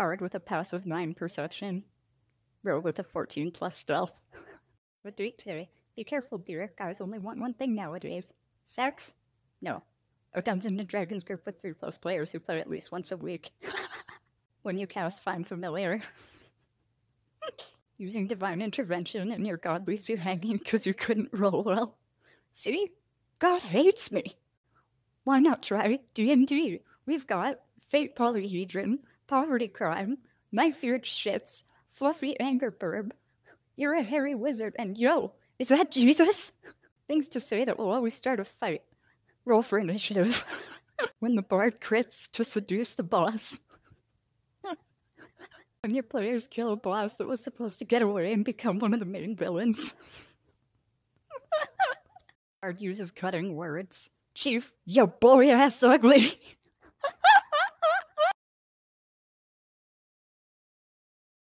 Guard with a passive 9 perception. Rogue with a 14 plus stealth. Do you? Be careful, dear. Guys only want one thing nowadays. Sex? No. A Dungeons and Dragons group with 3 plus players who play at least once a week. when you cast Find Familiar. Using Divine Intervention and your god leaves you hanging because you couldn't roll well. See? God hates me. Why not try D&D? We've got Fate Polyhedron, Poverty Crime, My Feared Shits, Fluffy Anger Burb. You're a hairy wizard, and yo, is that Jesus? Things to say that will always start a fight. Roll for initiative. when the bard crits to seduce the boss. when your players kill a boss that was supposed to get away and become one of the main villains. Bard uses cutting words. Chief, your boy ass ugly.